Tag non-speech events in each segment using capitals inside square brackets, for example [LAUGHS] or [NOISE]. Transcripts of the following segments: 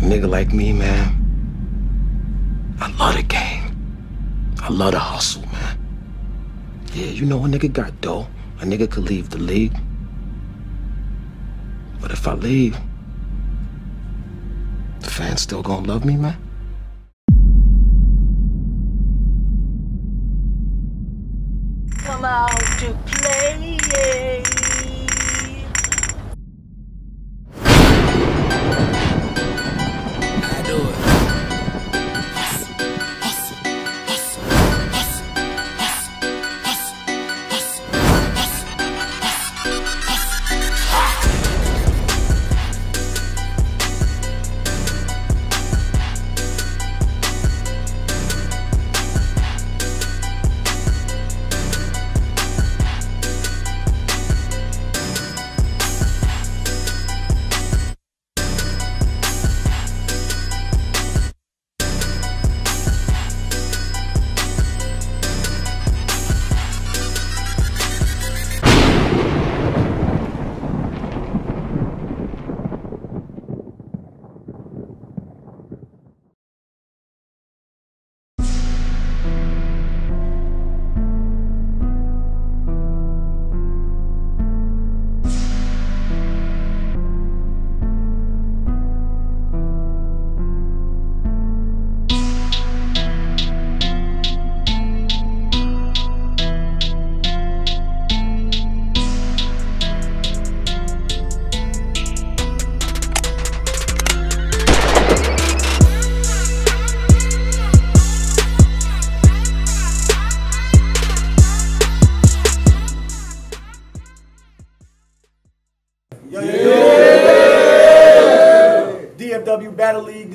A nigga like me, man, I love the game. I love the hustle, man. Yeah, you know a nigga got dough. A nigga could leave the league. But if I leave, the fans still gonna love me, man? Come out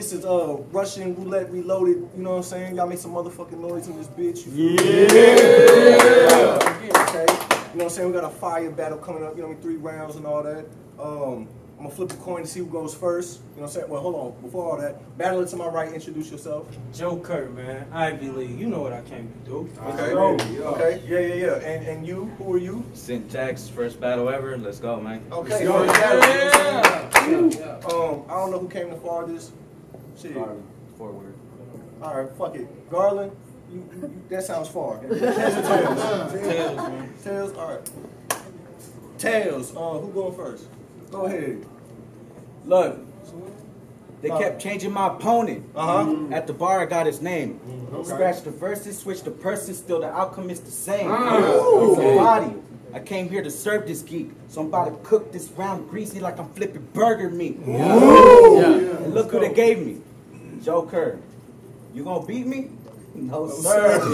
This is uh Russian Roulette Reloaded. You know what I'm saying? Y'all make some motherfucking noise in this bitch. You feel me? Okay. You know what I'm saying? We got a fire battle coming up. You know what I mean? Three rounds and all that. Um, I'm gonna flip a coin to see who goes first. You know what I'm saying? Well, hold on. Before all that, battler to my right, introduce yourself. Joe Kerr, man. Ivy League. You know what I came to do. Okay. Okay. Yeah, yeah, yeah. And and you? Who are you? Syntex, first battle ever. Let's go, man. Okay. go. first battle, you I'm? Yeah. Um, I don't know who came the farthest. Shit. Forward. All right, fuck it. Garland, you, you, you, that sounds far. Heads [LAUGHS] or tails? Tails, man. Tails, all right. Tails, uh, who going first? Go ahead. Look, they Uh. kept changing my opponent. Uh-huh. At the bar, I got his name. Okay. Scratch the verses, switch the person, still the outcome is the same. Ooh. It's a body. I came here to serve this geek, so I'm about to cook this round greasy like I'm flipping burger meat. And look who they gave me, Joe Kerr. You gonna beat me? No, sir. [LAUGHS] Don't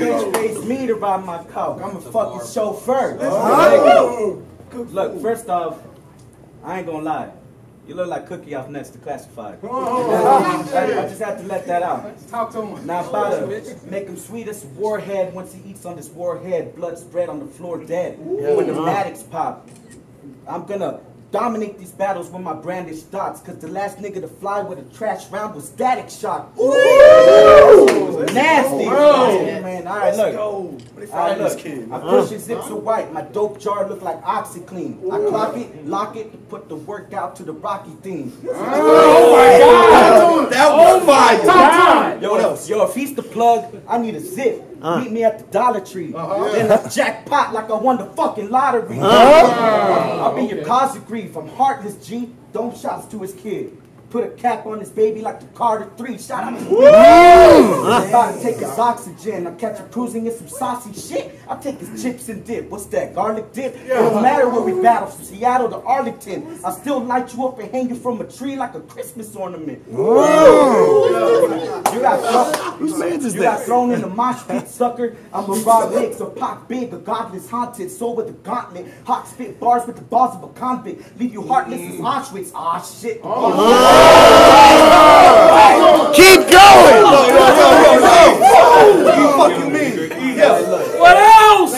bitch face me to ride my coke. I'm a fucking chauffeur. Look, first off, I ain't gonna lie. You look like Cookie off Ned's Declassified. Oh, oh, oh, I, I just have to let that out. Talk to him. Now about to make him sweet as warhead once he eats on this warhead. Blood spread on the floor dead. When the uh-huh. Maddox pop, I'm gonna dominate these battles with my brandish dots. Cause the last nigga to fly with a trash round was static shock. Nasty. Yeah, man. All right, Let's look. go. All right, this look, kid? I push it zips to white. My dope jar look like OxiClean. I clock it, lock it, put the workout to the Rocky theme. Oh my God! That was fire. Yo, what else? Yo, if he's the plug, I need a zip. Uh. Meet me at the Dollar Tree. Uh-huh. Then a jackpot like I won the fucking lottery. I'll be your cause of grief. I'm heartless, G. Don't shots to his kid. Put a cap on his baby like the Carter 3. Shout out to I'm about to take his oxygen. I catch him cruising in some saucy shit. I take his chips and dip. What's that? Garlic dip? It don't matter where we battle, from Seattle to Arlington. I still light you up and hang you from a tree like a Christmas ornament. [LAUGHS] You got thrown, you got thrown in the mosh pit, sucker. I'm a raw mix, a pop big, a godless haunted, soul with a gauntlet. Hot spit bars with the balls of a convict. Leave you heartless as Auschwitz. Ah shit. Keep going! What else?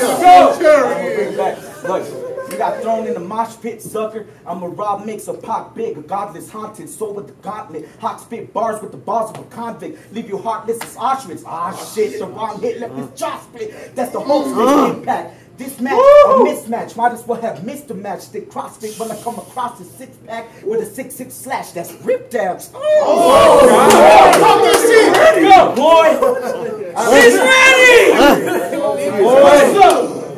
Bring back. Look, you got thrown in the mosh pit, sucker. I'm a raw mix of pop big, a godless haunted, soul with the gauntlet. Hot spit bars with the balls of a convict. Leave you heartless as Auschwitz. Ah shit, the wrong hit left his jaw split. That's the whole split impact. This match a mismatch. Might as well have missed the match. Stick CrossFit when I come across the six pack with a six six slash. That's rip down. Oh, boy, He's ready!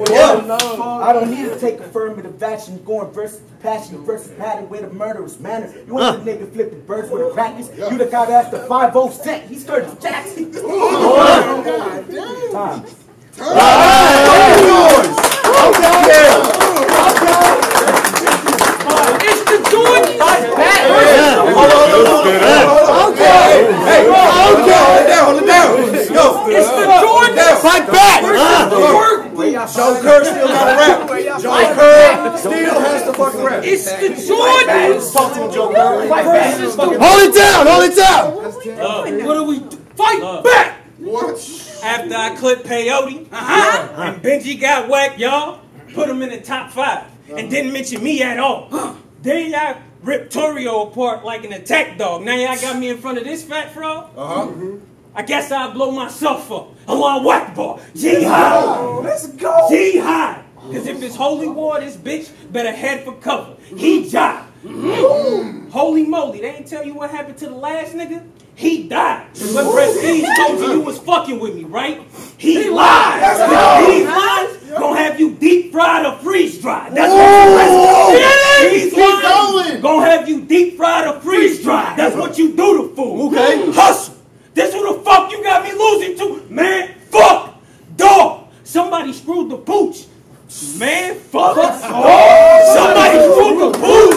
I don't need to take affirmative action. Going versus passion versus pattern with a murderous manner. You want the nigga flipping birds with a practice? You the guy that asked the 5 0 cent. He started Jackson. Time. It's the Jordan! It's the Jordan! Fight back! Joe Kerr still gotta rap. Joe Kerr still has to fucking rap. It's the Jordan! Talk to him, Joe Kerr. Hold it down! Hold it down! What do we do? Fight back! After I clipped Peyote, uh-huh, and Benji got whacked, y'all, put him in the top five, and didn't mention me at all. Then y'all ripped Torio apart like an attack dog. Now y'all got me in front of this fat frog? Uh-huh. I guess I'll blow myself up. Allah Akbar. Jihad. Let's go. Jihad. Because if it's holy war, this bitch better head for cover. He Holy moly, they ain't tell you what happened to the last nigga? He died. But Prestige told you you was fucking with me, right? He lied. These lies gonna have you deep fried or freeze dried. That's what you These lies gonna have you deep fried or freeze dried. That's what you do to fool. Okay. Hustle. This who the fuck you got me losing to? Man, fuck, dog. Somebody screwed the pooch. Man, fuck, dog. Somebody screwed the pooch.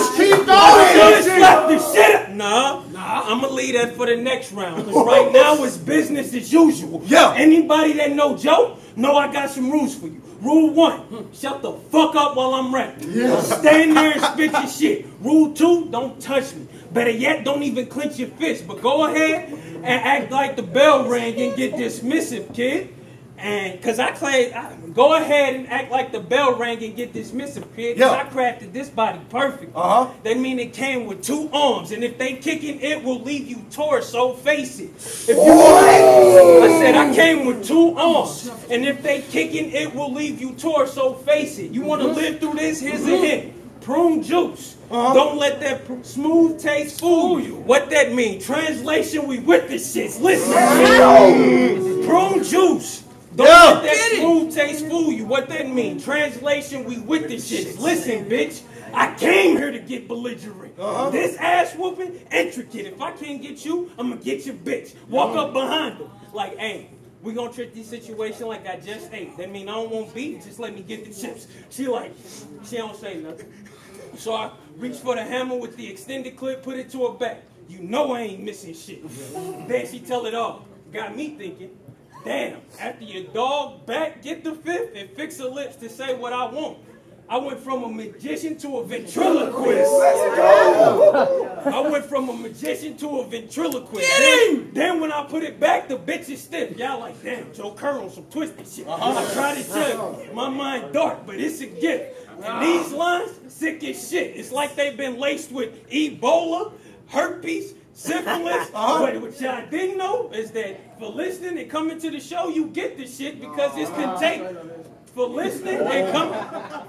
Going. Slap the shit up. Nah, nah. I'ma leave that for the next round. Cause right now it's business as usual. Yeah. Anybody that know Joe, know I got some rules for you. Rule one, shut the fuck up while I'm rapping. Yeah. Stand there and spit your shit. Rule two, don't touch me. Better yet, don't even clench your fist. But go ahead and act like the bell rang and get dismissive, kid. And cause I claim, I, go ahead and act like the bell rang and get dismissive, kid. Cause Yeah. I crafted this body perfect. Uh-huh. That mean it came with two arms, and if they kicking, it will leave you torso. Face it. If you want, it, I said I came with two arms, and if they kicking, it will leave you torso. Face it. You want to live through this? Here's a hint. Prune juice. Don't let that pr- smooth taste fool you. What that mean? Translation: We with the shits. Listen. Prune juice. Don't let that smooth taste fool you. What that mean? Translation: We with the shits. Listen, bitch. I came here to get belligerent. Uh-huh. This ass whooping intricate. If I can't get you, I'm gonna get your bitch. Walk mm-hmm. up behind her like, hey. We gonna treat this situation like I just ate. That mean I don't want beat. Just let me get the chips. She like, she don't say nothing. So I reach for the hammer with the extended clip, put it to her back. You know I ain't missing shit. Then she tell it all. Got me thinking, damn, after your dog back, get the fifth and fix her lips to say what I want. I went from a magician to a ventriloquist. I went from a magician to a ventriloquist. Then, then when I put it back, the bitch is stiff. Y'all like, damn, Joe Kerr on some twisted shit. I try to tell you, my mind dark, but it's a gift. And these lines, sick as shit. It's like they've been laced with Ebola, herpes, syphilis. [LAUGHS] Uh-huh. But what y'all didn't know is that for listening and coming to the show, you get the shit because it's contagious. For listening and coming,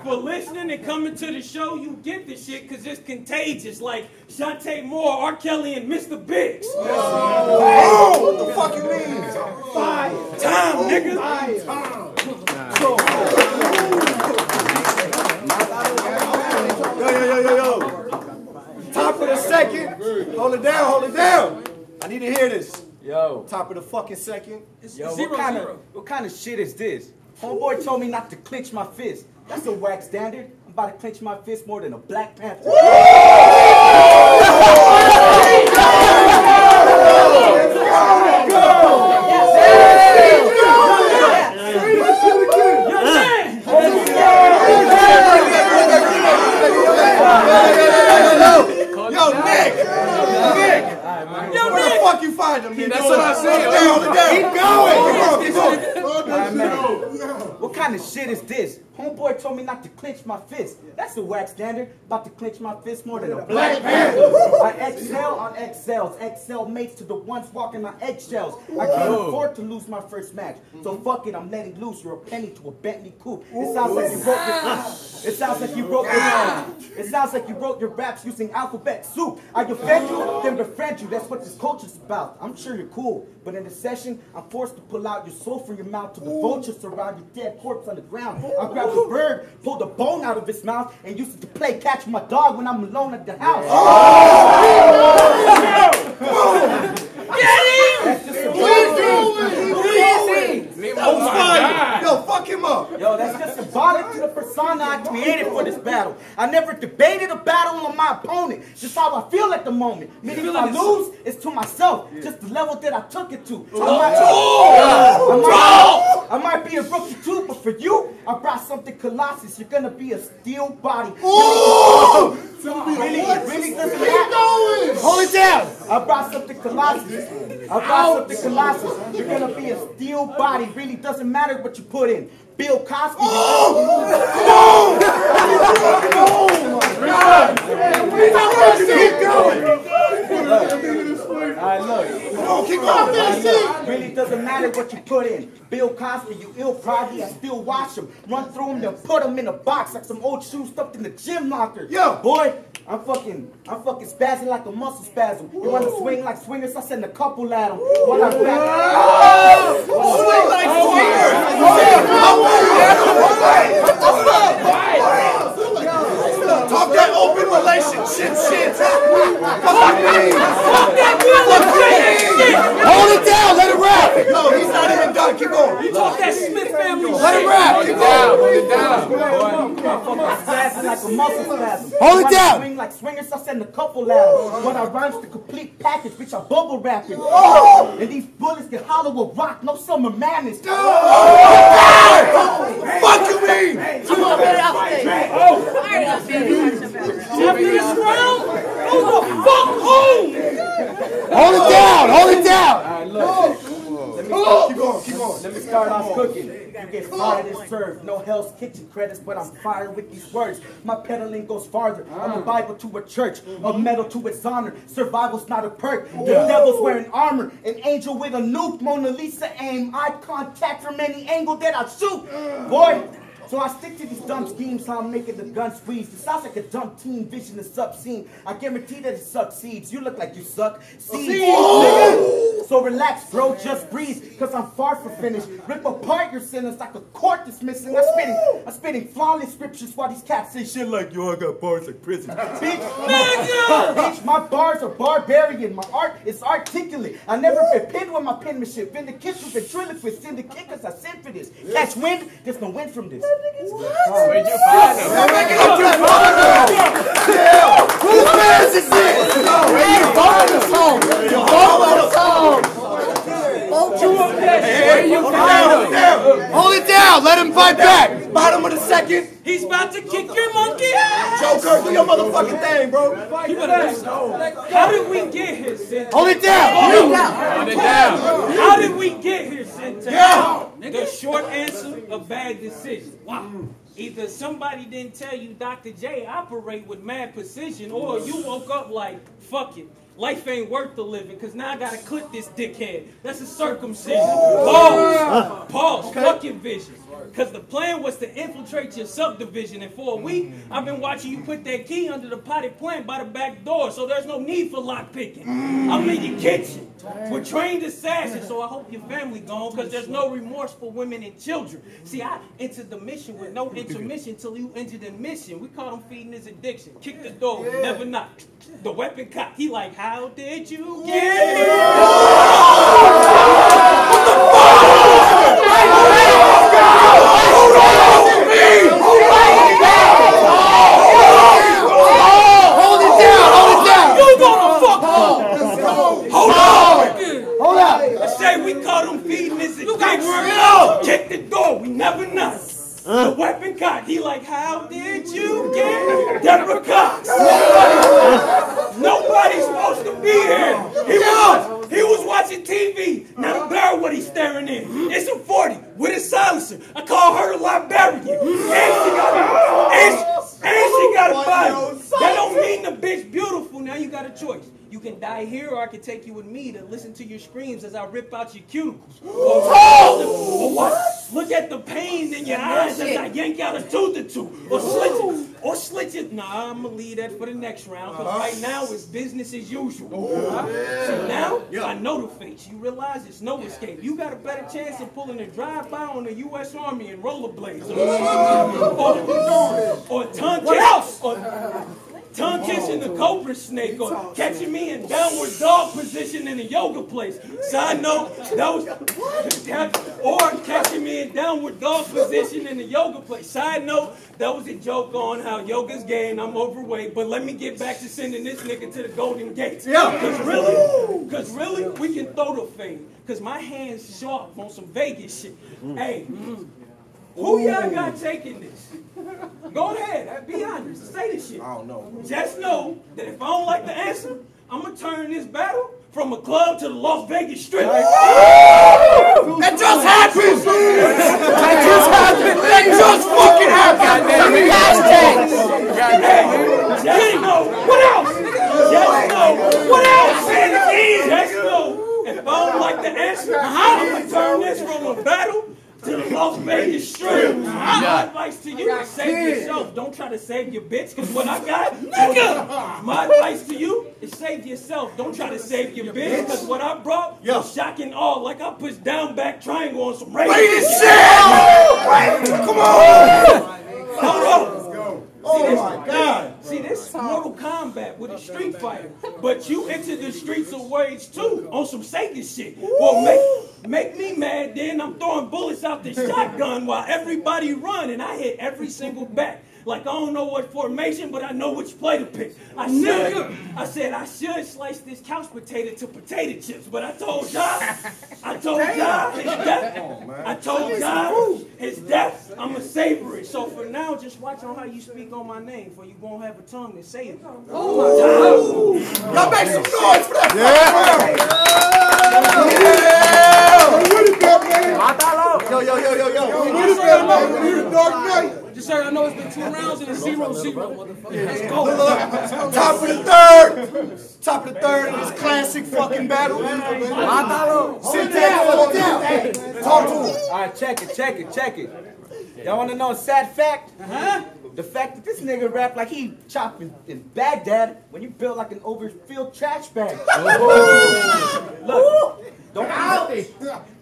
for listening and coming to the show, you get the shit because it's contagious. Like Shantae Moore, R. Kelly, and Mr. Biggs. What the fuck you mean? Time, nigga. Yo, yo, yo, yo, yo. Top of the second. Hold it down, hold it down. I need to hear this. Yo, Top of the fucking second. yo, Zero, what kind zero. of what kind of shit is this? Homeboy told me not to clench my fist. That's a whack standard. I'm about to clench my fist more than a Black Panther. Yo, Nick. Nick. Yo, Where the fuck you find him? That's what I said. Hold down, hold down. Keep going. Keep going, keep going. What kind of shit is this? Homeboy told me not to clench my fist. That's the wax standard. About to clench my fist more than a Black Panther. I excel on excels. Excel mates to the ones walking on eggshells. I can't afford to lose my first match. So fuck it, I'm letting loose. You're a penny to a Bentley coupe. It sounds like you broke your, [LAUGHS] It sounds like you broke your It sounds like you wrote your raps using alphabet soup. I offend you, then befriend you. That's what this culture's about. I'm sure you're cool, but in the session, I'm forced to pull out your soul from your mouth to the vultures surround your dead corpse on the ground. I grab the bird, pull the bone out of his mouth, and used it to play catch with my dog when I'm alone at the house. Oh! That's just That was fire. Yo, fuck him up. Yo, that's just symbolic to the persona I created for this battle. I never debated a battle on my opponent. Just how I feel at the moment. Meaning if I lose, it's to myself. Just the level that I took it to. I might, I might, I might be a rookie too, but for you, I brought something colossus. You're gonna be a steel body. Really, it really doesn't matter. Hold it down. I brought something colossus. I brought something colossus. You're gonna be a steel body. Really doesn't matter what you put in. Bill Cosby. Keep going. I look. Oh, keep going. It. Really doesn't matter what you put in. Bill Cosby, you ill probably. I still watch him. Run through him, then put him in a box like some old shoes stuffed in the gym locker. Yo. Boy, I'm fucking, I'm fucking spazzing like a muscle spasm. You wanna swing like swingers? I send a couple at him. When I back, Swing like swingers. Talk that open relationship. Hold it down. Let it rap. No, he's not even done. Keep going. Talk that Smith family Let it shit. rap. Keep going. spazzing like a muscle spasm. Hold it down. Swing like swingers, I send a couple him. When I rhymes the complete package, bitch, I bubble wrap it. Oh! And these bullets get hollow with rock, no summer madness. Fuck you mean? After this round, go the fuck home. Hold it down. Hold it down. Oh. Keep going, keep going. Let me start off cooking. You get oh. fired and served. No Hell's Kitchen credits, but I'm fired with these words. My peddling goes farther. I'm a ah. Bible to a church, a mm-hmm. medal to its honor. Survival's not a perk. The devil's wearing armor. An angel with a nuke. Mona Lisa aim. Eye contact from any angle that I shoot. Boy. So I stick to these dumb schemes, how I'm making the gun squeeze. It sounds like a dumb team vision is obscene. I guarantee that it succeeds. You look like you suck. Oh, Seeds, nigga. Oh. So relax, bro, just breathe, cause I'm far from finished. Rip apart your sentence like a court dismissing. I'm spitting, I'm spitting flawless scriptures while these cats say shit like, yo, I got bars like prison. Bitch, my, bitch, my bars are barbarian. My art is articulate. I never been pinned with my penmanship. In the kitchen, ventriloquist, in the kickers, I sent for this. Catch wind, there's no win from this. Where'd you find him? Whose fans is this? Where you find him? Hold it down. Let him fight back. Bottom of the second. He's about to kick your monkey ass. Joe Kerr, do your motherfucking thing, bro. You better know. How did we get here, Sente? Hold it down. Hold it down. How did we get here, Sente? Yeah. The short answer, a bad decision. Wow. Either somebody didn't tell you Dr. J operate with mad precision, or you woke up like, fuck it. Life ain't worth the living, cause now I gotta clip this dickhead. That's a circumcision. Oh. Pause. Pause. Fuck your vision. Cause the plan was to infiltrate your subdivision, and for a week, I've been watching you put that key under the potted plant by the back door, so there's no need for lock picking. I'm in your kitchen. We're trained assassins, so I hope your family gone, cause there's no remorse for women and children. See, I entered the mission with no intermission till you entered the mission. We caught him feeding his addiction. Kick the door, never knock. The weapon cocked. He like, how did you get? feeding this you got no. Kick the door. We never know. Uh. The weapon cock. He like, how did you [LAUGHS] get Deborah Cox? [LAUGHS] Nobody, nobody's supposed to be here. He was. He was watching TV. Now girl, what he's staring at. It's a 40 with a silencer. I call her a librarian. And she got a, and she, and she got a body. That don't mean the bitch beautiful. Now you got a choice. You can die here, or I can take you with me to listen to your screams as I rip out your cuticles. Oh! Or what? Look at the pain in your eyes as I yank out a tooth or two. Or slit it. Or slit it. Nah, I'm gonna leave that for the next round. Cause right now it's business as usual. Huh? So now I know the face. You realize it's no escape. You got a better chance of pulling a drive-by on the U.S. Army in rollerblades. Or, or, or tongue what else? Or, tongue kissing the cobra snake or catching me in downward dog position in a yoga place. Side note, that was [LAUGHS] or catching me in downward dog position in a yoga place. Side note, that was a joke on how yoga's gay and I'm overweight. But let me get back to sending this nigga to the Golden Gates. Yeah. Cause really, cause really, we can throw the fade. Cause my hand's sharp on some Vegas shit. Hey. Who y'all got taking this? Go ahead, uh, be honest. Say this shit. I don't know. Just know that if I don't like the answer, I'm gonna turn this battle from a club to the Las Vegas Strip. That just happened! That just happened! That just fucking happened! Hashtag! Just know. What else? Just know. What else? Just know. If I don't like the answer, I'm gonna turn this from a battle to the Las Vegas Strip. My advice to you is save yourself. Don't try to save your bitch, because what I got, [LAUGHS] nigga. My advice to you is save yourself. Don't try to save your bitch, because what I brought was shocking all. Like I pushed down back triangle on some raisins. Raise shit! Come on! Hold on. Oh my god! See, this is Mortal Kombat with a Street Fighter, but you into the streets of Rage too on some Sega shit. Well, make make me mad, then I'm throwing bullets out the [LAUGHS] shotgun while everybody run, and I hit every single back. Like I don't know what formation, but I know which play to pick. I should, I said I should slice this couch potato to potato chips, but I told y'all, I told y'all his death. I told y'all his death. I'ma savor it. So for now, just watch on how you speak on my name, for you won't have a tongue to say it. Oh my God! Y'all make some noise for that! Yeah! Yo, yo, yo, yo, yo! We the Dark Knight! Just sir, I know it's been two rounds and it's zero zero, motherfucker. Let's go. Top of the third! Top of the third in this classic fucking battle. Sit down, sit down. Talk to him. All right, check it, check it, check it. Y'all want to know a sad fact? Uh-huh. The fact that this nigga rap like he chopping in Baghdad when you built like an overfilled trash bag. Look, don't be,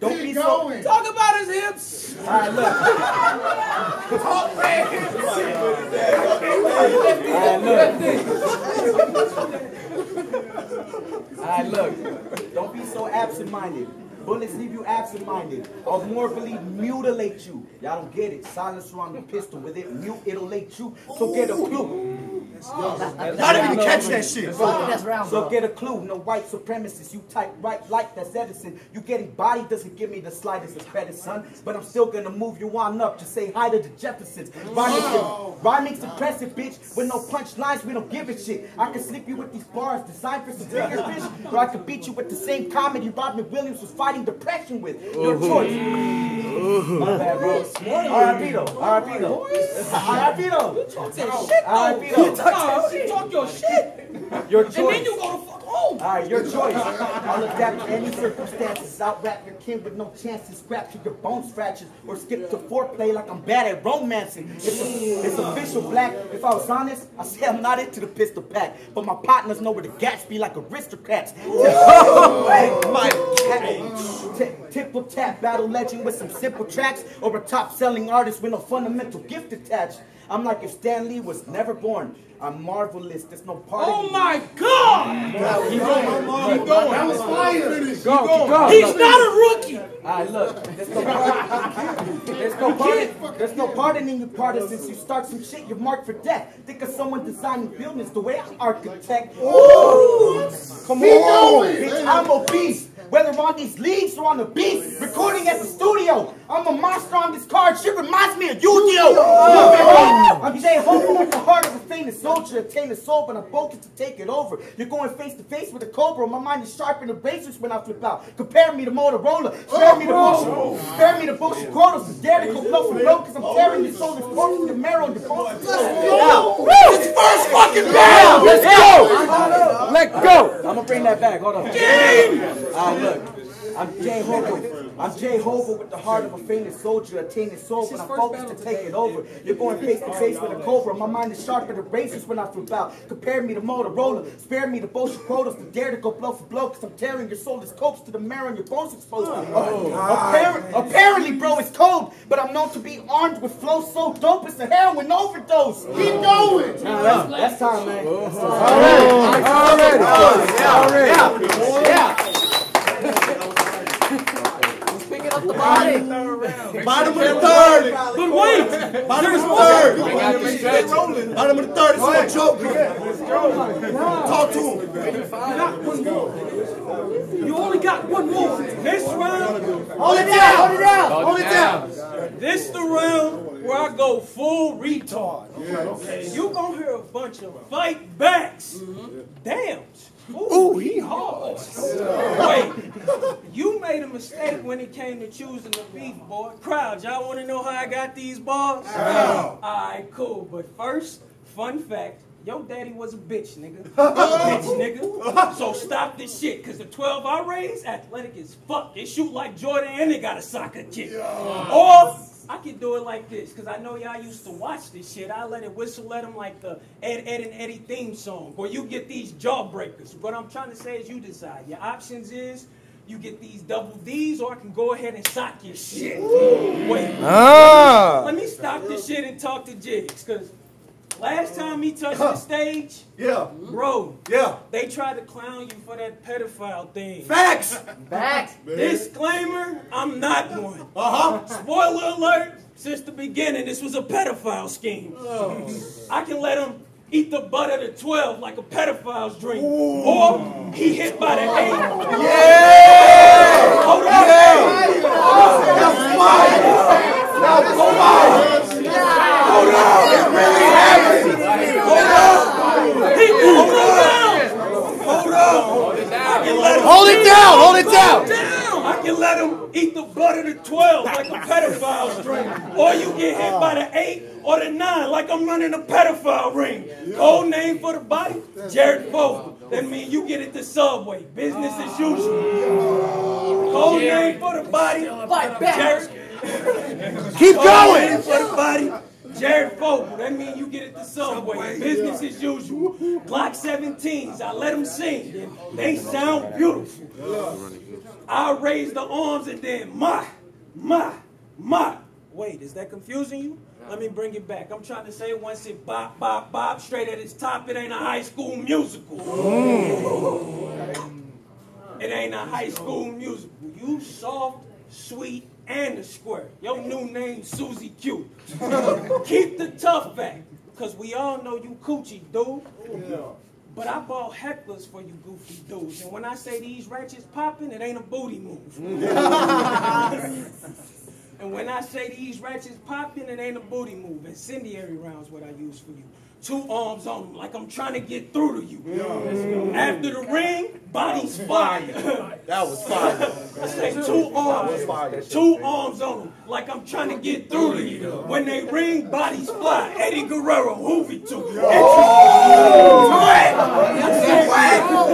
don't be so. Talk about his hips. All right, look. All right, look. Don't be so absent-minded. Bullets leave you absent-minded. I'll morbidly mutilate you. Y'all don't get it. Silence around the pistol. With it, mute, it'll late you. So get a clue. Oh. Y'all didn't even catch that shit. So get a clue. No white supremacists. You type right like that's Edison. You getting body doesn't give me the slightest respect, son. But I'm still gonna move you on up to say hi to the Jeffersons. Rhyming's, impressive, bitch. With no punchlines, we don't give a shit. I can slip you with these bars designed for some bigger [LAUGHS] fish. Or I could beat you with the same comedy Rodney Williams was fighting depression with. Your choice. My bad, bro. R.I.P. though. R.I.P. though. R.I.P. though. Talk that shit R.I.P. though. Though. You talk your shit. Your And then you go to fuck home. All right, your choice. I'll adapt to any circumstances. Out rap your kin with no chance to scrap to your bone scratches or skip to foreplay like I'm bad at romancing. It's, a, it's official black. If I was honest, I say I'm not into the pistol pack, but my partners know where the gats be like aristocrats. my Tip Tipple tap battle legend with some simple tracks, or a top selling artist with no fundamental gift attached. I'm like if Stan Lee was never born. I'm marvelous. There's no part of Oh my God! Keep going. Keep going. That was fire. Go, go. He's not a rookie. All right, look. There's no, there's no pardon. There's no pardoning you partisans. You start some shit, you're marked for death. Think of someone designing buildings the way I'm architect. Ooh. Come Keep on, going. bitch. I'm obese. Whether on these leagues or on the beat, recording at the studio. I'm a monster on this card. Shit reminds me of Yu-Gi-Oh! I'm Jay Hope with the heart of a fainted soldier, attain the soul, but I'm focused to take it over. You're going face to face with a cobra. My mind is sharp and the razors when I flip out. Compare me to Motorola. Spare me the bullshit. Spare me the bullshit quotas. The dare to go blow for blow, cause I'm tearing your soul, this corpse to the marrow, your bones. This first fucking round. Let's go! Let go! I'm gonna bring that back. Hold on. Ah, look. I'm Jay Hobo. I'm Jay Hobo with the heart of a fainted soldier, a tainted soul, but I'm focused to take it over. You're going face to face with a cobra. My mind is sharper than razors when I flip out. Compare me to Motorola. Spare me the bullshit quotas. The dare to go blow for blow, cause I'm tearing your soul as copes to the marrow and your bones exposed. Appar- apparently, bro, it's cold, but I'm known to be armed with flow so dope it's a heroin overdose. Keep going. Nah, that's, that's time, man. That's time. Bottom of the third. But wait, Bottom of the third. Bottom of the third. It's all joke. Talk to him. you only got one more. This round, Hold it down. Hold it down. Hold it down. this the round where I go full retard. Okay, you gonna hear a bunch of fight backs. Mm-hmm. Damn. Ooh, he hard. Wait, you made a mistake when it came to choosing the beef, boy. Crowd, y'all want to know how I got these bars? All right, cool. But first, fun fact. Your daddy was a bitch, nigga. [LAUGHS] bitch, nigga. So stop this shit, cause the 12 I raised, athletic as fuck. They shoot like Jordan and they got a soccer chick. Or I could do it like this, cause I know y'all used to watch this shit. I let it whistle at them like the Ed, Edd and Eddy theme song, where you get these jawbreakers. What I'm trying to say is you decide. Your options is you get these double D's, or I can go ahead and sock your shit. Wait. Ah! Let me stop this shit and talk to Jigs, cause last time he touched the stage, Yeah. bro, Yeah. they tried to clown you for that pedophile thing. Facts. Facts. [LAUGHS] Disclaimer, I'm not one. Uh huh. Spoiler alert, since the beginning, this was a pedophile scheme. Oh. I can let him eat the butt of the 12 like a pedophile's dream. Or he hit by the 8. Yeah! Hold on. He, hold on. Hold on. I can let him Hold it down. Hold it down. down. I can let him eat the butt of the 12 like a pedophile dream. Or you get hit by the 8 or the 9 like I'm running a pedophile ring. Code name for the body, Jared Fogle. That means you get it the subway. Business as usual. Code name for the body, Jared. Keep Code going. name for the body, Jared Fogle. That means you get it the subway. Business as usual. Glock 17s, I let them sing. and They sound beautiful. I raise the arms and then my, my, my. Wait, is that confusing you? Let me bring it back. I'm trying to say once it bop, bop, bop, straight at its top, it ain't a high school musical. Mm. It ain't a high school musical. You soft, sweet, and the square. Your new name, Susie Q. [LAUGHS] Keep the tough back, because we all know you coochie, dude. Yeah. But I bought hecklers for you goofy dudes. And when I say these ratchets popping, it ain't a booty move. [LAUGHS] and when I say these ratchets popping, it ain't a booty move. Incendiary rounds what I use for you. Two arms on them, like I'm trying to get through to you. After the ring, body's fire. That was fire. [LAUGHS] I say two arms, two arms on them, like I'm trying to get through to you. When they ring, bodies fly. Eddie Guerrero, Hoovy too.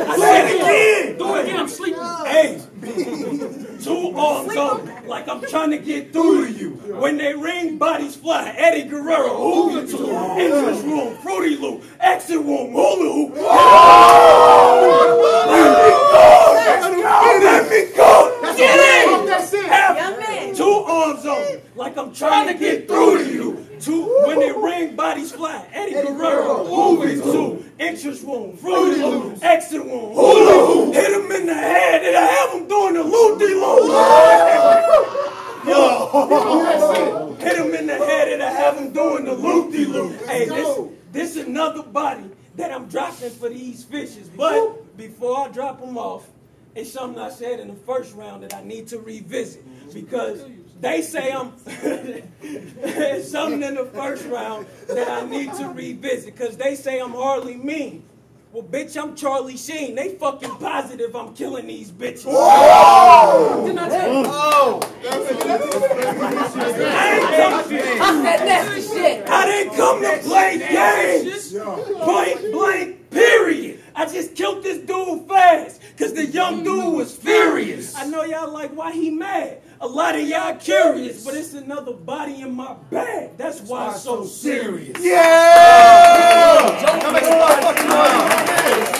I said it again. Do it again. I'm sleeping. Hey, two arms on them, like I'm trying to get through to you. When they ring, bodies fly. Eddie Guerrero, Hoovy too. Entrance room, Fruity Loop, exit room, hula hoop. Let me go. Get in. That's it. Have two arms on, like I'm trying to get through to you. Two, when they ring, bodies fly. Eddie Guerrero, movies two, entrance room, fruity loop, exit room, hula hoop. Hit him in the head, and I have him doing the loop de loop. [LAUGHS] [LAUGHS] Hit him in the head, and I have him doing the loop de loop. Hey, this, this another body that I'm dropping for these fishes. But before I drop them off, it's something I said in the first round that I need to revisit because They say I'm [LAUGHS] something in the first round that I need to revisit because they say I'm hardly mean. Well, bitch, I'm Charlie Sheen. They fucking positive I'm killing these bitches. Didn't I tell you? Come, I said nasty shit. I didn't come to play games. Point blank, period. I just killed this dude fast because the young dude was furious. I know y'all like why he mad. A lot of y'all curious, but it's another body in my bag. That's why it's so serious. Yeah! Y'all make some motherfucking noise.